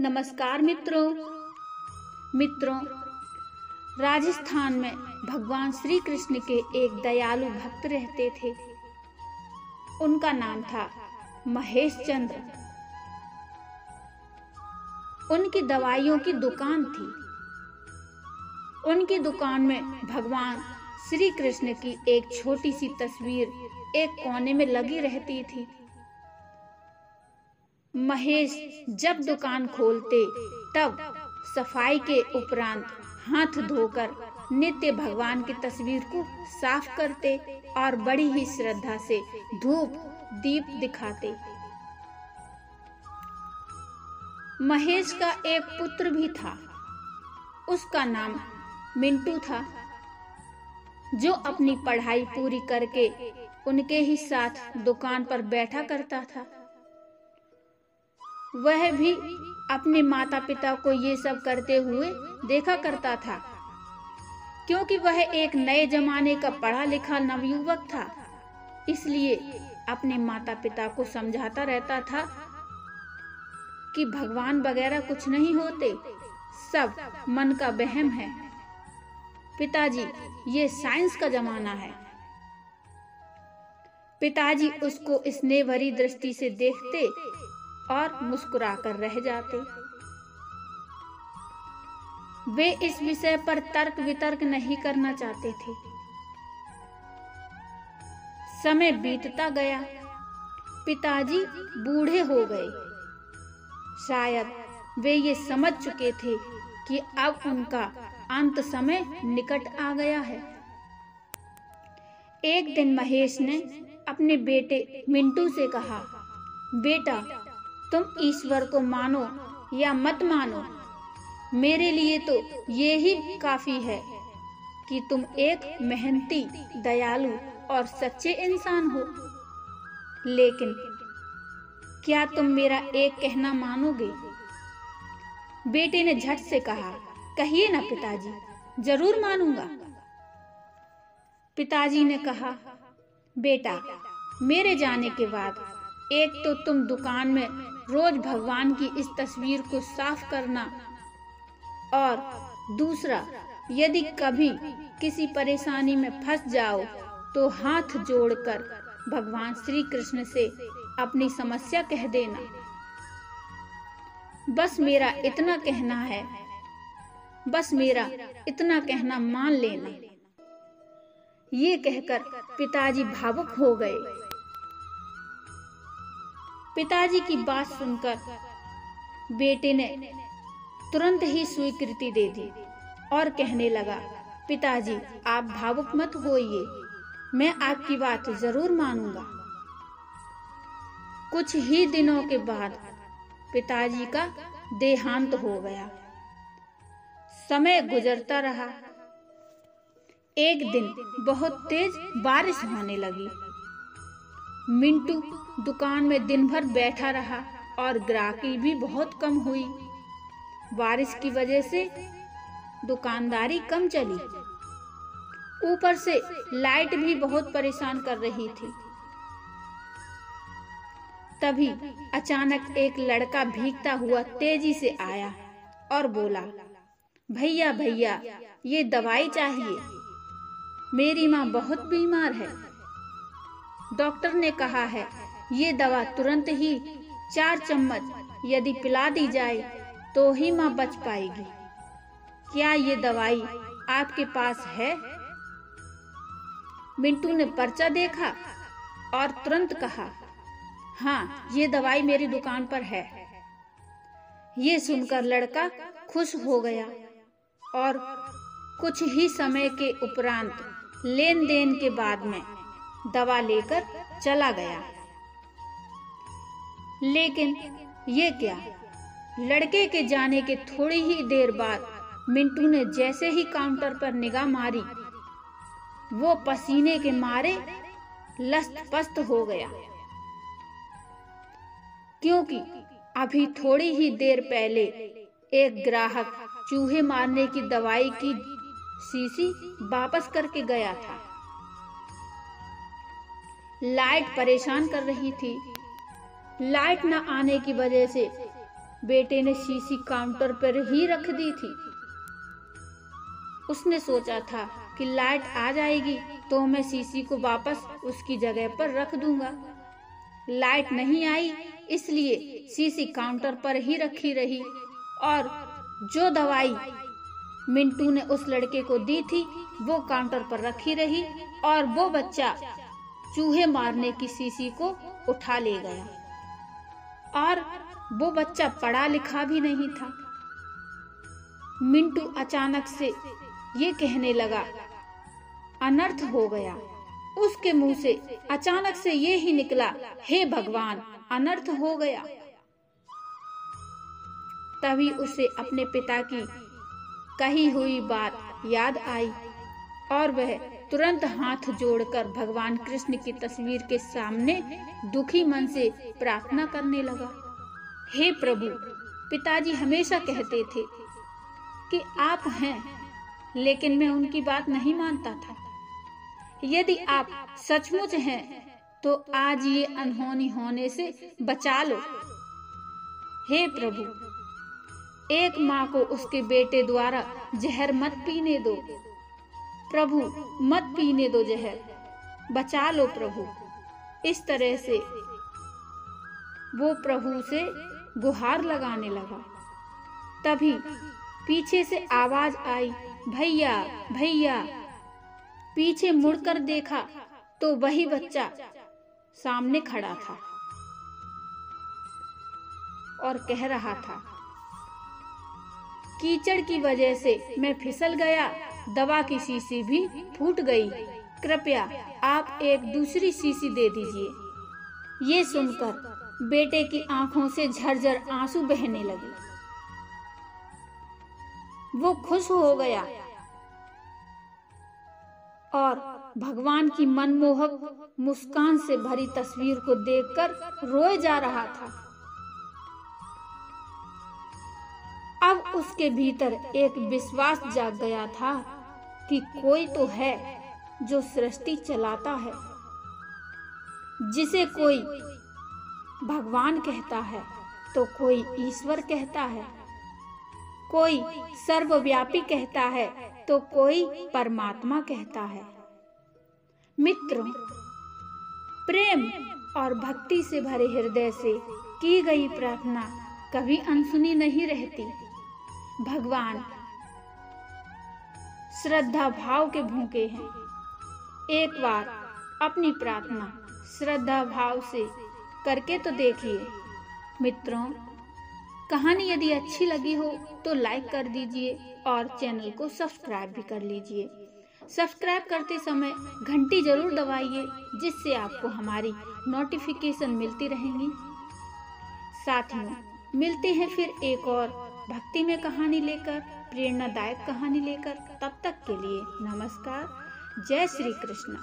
नमस्कार मित्रों। मित्रों, राजस्थान में भगवान श्री कृष्ण के एक दयालु भक्त रहते थे। उनका नाम था महेश चंद्र। उनकी दवाइयों की दुकान थी। उनकी दुकान में भगवान श्री कृष्ण की एक छोटी सी तस्वीर एक कोने में लगी रहती थी। महेश जब दुकान खोलते, तब सफ़ाई के उपरांत हाथ धोकर नित्य भगवान की तस्वीर को साफ़ करते और बड़ी ही श्रद्धा से धूप, दीप दिखाते। महेश का एक पुत्र भी था। उसका नाम मिंटू था, जो अपनी पढ़ाई पूरी करके उनके ही साथ दुकान पर बैठा करता था। वह भी अपने माता पिता को ये सब करते हुए देखा करता था। क्योंकि वह एक नए जमाने का पढ़ा लिखा नवयुवक था, इसलिए अपने माता पिता को समझाता रहता था कि भगवान वगैरह कुछ नहीं होते, सब मन का बहम है। पिताजी, ये साइंस का जमाना है। पिताजी उसको स्नेह भरी दृष्टि से देखते और मुस्कुराकर रह जाते। वे इस विषय पर तर्क वितर्क नहीं करना चाहते थे। समय बीतता गया। पिताजी बूढ़े हो गए। शायद वे ये समझ चुके थे कि अब उनका अंत समय निकट आ गया है। एक दिन महेश ने अपने बेटे मिंटू से कहा, बेटा तुम ईश्वर को मानो या मत मानो, मेरे लिए तो ये ही काफ़ी है कि तुम एक मेहनती, दयालु और सच्चे इंसान हो। लेकिन क्या तुम मेरा एक कहना मानोगे? बेटे ने झट से कहा, कहिए ना पिताजी, ज़रूर मानूँगा। पिताजी ने कहा, बेटा, मेरे जाने के बाद एक तो तुम दुकान में रोज भगवान की इस तस्वीर को साफ़ करना। और दूसरा, यदि कभी किसी परेशानी में फंस जाओ तो हाथ जोड़कर भगवान श्री कृष्ण से अपनी समस्या कह देना। बस मेरा इतना कहना है। बस मेरा इतना कहना मान लेना। ये कहकर पिताजी भावुक हो गए। पिताजी की बात सुनकर बेटे ने तुरंत ही स्वीकृति दे दी और कहने लगा, पिताजी, आप भावुक मत होइए, मैं आपकी बात ज़रूर मानूँगा। कुछ ही दिनों के बाद पिताजी का देहांत हो गया। समय गुजरता रहा। एक दिन बहुत तेज बारिश होने लगी। मिंटू दुकान में दिन भर बैठा रहा और ग्राहकी भी बहुत कम हुई। बारिश की वजह से दुकानदारी कम चली। ऊपर से लाइट भी बहुत परेशान कर रही थी। तभी अचानक एक लड़का भीगता हुआ तेज़ी से आया और बोला, भैया भैया, ये दवाई चाहिए। मेरी माँ बहुत बीमार है। डॉक्टर ने कहा है, ये दवा तुरंत ही चार चम्मच यदि पिला दी जाए तो ही माँ बच पाएगी। क्या ये दवाई आपके पास है? मिंटू ने पर्चा देखा और तुरंत कहा हाँ ये दवाई मेरी दुकान पर है। ये सुनकर लड़का खुश हो गया और कुछ ही समय के उपरांत लेन देन के बाद में दवा लेकर चला गया। लेकिन ये क्या? लड़के के जाने के थोड़ी ही देर बाद मिंटू ने जैसे ही काउंटर पर निगाह मारी, वो पसीने के मारे लस्त पस्त हो गया। क्योंकि अभी थोड़ी ही देर पहले एक ग्राहक चूहे मारने की दवाई की सीसी वापस करके गया था। लाइट परेशान कर रही थी। लाइट न आने की वजह से बेटे ने शीशी काउंटर पर ही रख दी थी। उसने सोचा था कि लाइट आ जाएगी तो मैं शीशी को वापस उसकी जगह पर रख दूँगा। लाइट नहीं आई, इसलिए शीशी काउंटर पर ही रखी रही और जो दवाई मिंटू ने उस लड़के को दी थी, वो काउंटर पर रखी रही और वो बच्चा चूहे मारने की शीशी को उठा ले गया। और वो बच्चा पढ़ा लिखा भी नहीं था। मिंटू अचानक से ये कहने लगा, अनर्थ हो गया। उसके मुँह से अचानक से ये ही निकला, हे भगवान, अनर्थ हो गया। तभी उसे अपने पिता की कही हुई बात याद आई। और वह तुरंत हाथ जोड़कर भगवान कृष्ण की तस्वीर के सामने दुखी मन से प्रार्थना करने लगा। हे प्रभु, पिताजी हमेशा कहते थे कि आप हैं, लेकिन मैं उनकी बात नहीं मानता था। यदि आप सचमुच हैं तो आज ये अनहोनी होने से बचा लो। हे प्रभु, एक माँ को उसके बेटे द्वारा जहर मत पीने दो। प्रभु, मत पीने दो जहर। बचा लो प्रभु। इस तरह से वो प्रभु से गुहार लगाने लगा। तभी पीछे से आवाज़ आई, भैया भैया। पीछे मुड़कर देखा तो वही बच्चा सामने खड़ा था और कह रहा था, कीचड़ की वजह से मैं फिसल गया दवा की शीशी भी फूट गई। कृपया आप एक दूसरी शीशी दे दीजिए। ये सुनकर बेटे की आँखों से झरझर आँसू बहने लगे। वो खुश हो गया और भगवान की मनमोहक मुस्कान से भरी तस्वीर को देखकर रोए जा रहा था। अब उसके भीतर एक विश्वास जाग गया था कि कोई तो है जो सृष्टि चलाता है, जिसे कोई भगवान कहता है तो कोई ईश्वर कहता है, कोई सर्वव्यापी कहता है तो कोई परमात्मा कहता है। मित्रों, प्रेम और भक्ति से भरे हृदय से की गई प्रार्थना कभी अनसुनी नहीं रहती। भगवान श्रद्धा भाव के भूखे हैं। एक बार अपनी प्रार्थना श्रद्धा भाव से करके तो देखिए। मित्रों, कहानी यदि अच्छी लगी हो तो लाइक कर दीजिए और चैनल को सब्सक्राइब भी कर लीजिए। सब्सक्राइब करते समय घंटी ज़रूर दबाइए, जिससे आपको हमारी नोटिफिकेशन मिलती रहेंगी। साथियों मिलते हैं फिर एक और भक्ति में कहानी लेकर, प्रेरणादायक कहानी लेकर। तब तक के लिए नमस्कार। जय श्री कृष्ण।